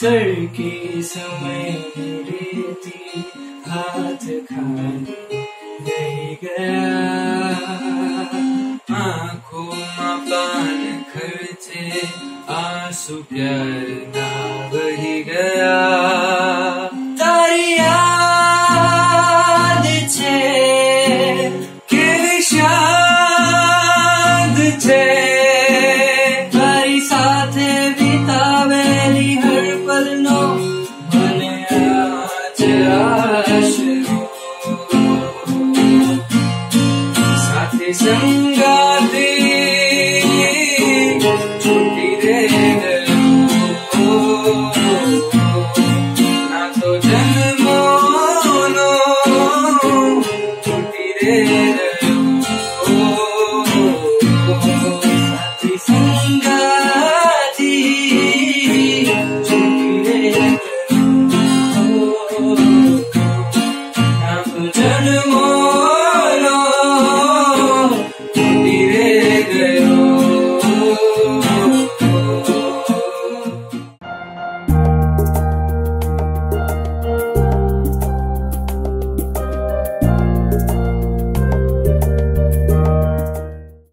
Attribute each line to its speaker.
Speaker 1: Sir के समय रेती हाथ खाली रह गया। आँखों में पान खर्चे, आँसू प्यार ना बही गया। तारी याद छे, के शाद छे। संगाती छुट्टी दे दो